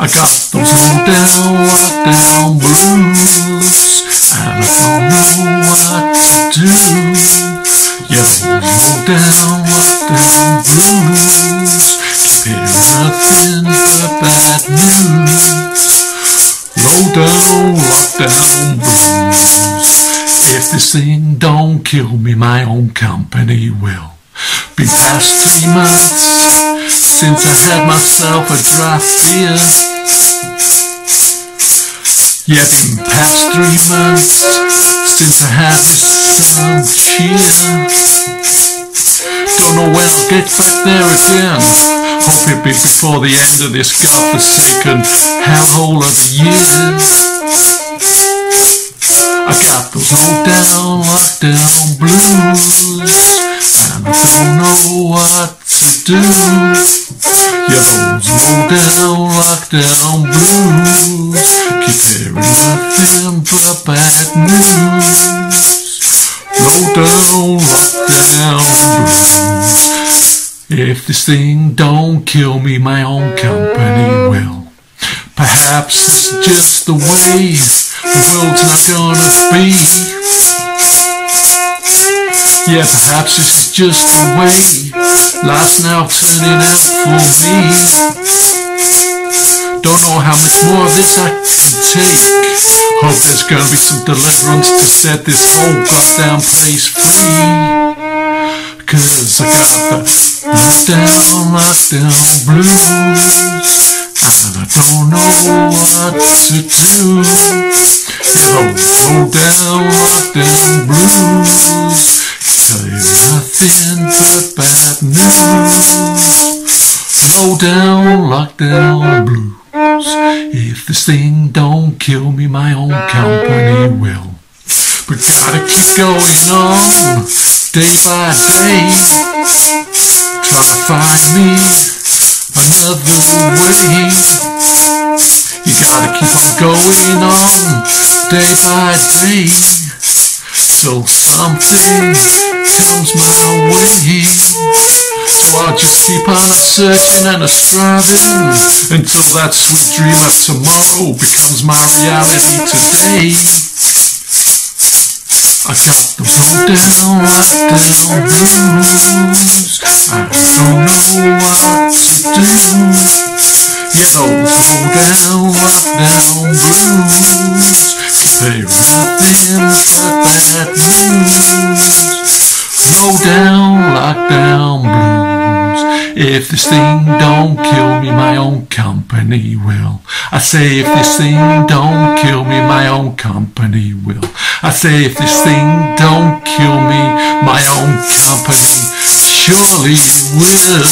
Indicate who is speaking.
Speaker 1: I got those down, lockdown blues, and I don't know what to do. Yeah, those down, lockdown blues, keep hearing nothing but bad news. Low down, lockdown blues. If this thing don't kill me, my own company will. Be past three months since I had myself a draft beer. Yeah, been past three months since I had this some cheer. Don't know when I'll get back there again. Hope it be before the end of this godforsaken hellhole of the year. I got those low down, lockdown blues, know what to do. Those low down, lockdown blues keep hearing nothing but bad news. Low down, lockdown blues. If this thing don't kill me, my own company will. Perhaps it's just the way the world's not gonna be. Yeah, perhaps this is just the way life's now turning out for me. Don't know how much more of this I can take. Hope there's gonna be some deliverance to set this whole goddamn place free. Cause I got the lockdown, lockdown blues. And I don't know what to do. Those low down, lockdown blues. Nothing but bad news. Low down, lockdown blues. If this thing don't kill me, my own company will. But gotta keep going on, day by day. Try to find me another way. You gotta keep on going on, day by day. Till something comes my way. So I'll just keep on a searching and a striving until that sweet dream of tomorrow becomes my reality today. I got those low down, lockdown blues. I don't know what to do. Yeah, those low down, bad news. Low down, lockdown blues. If this thing don't kill me, my own company will. I say if this thing don't kill me, my own company will. I say if this thing don't kill me, my own company surely will.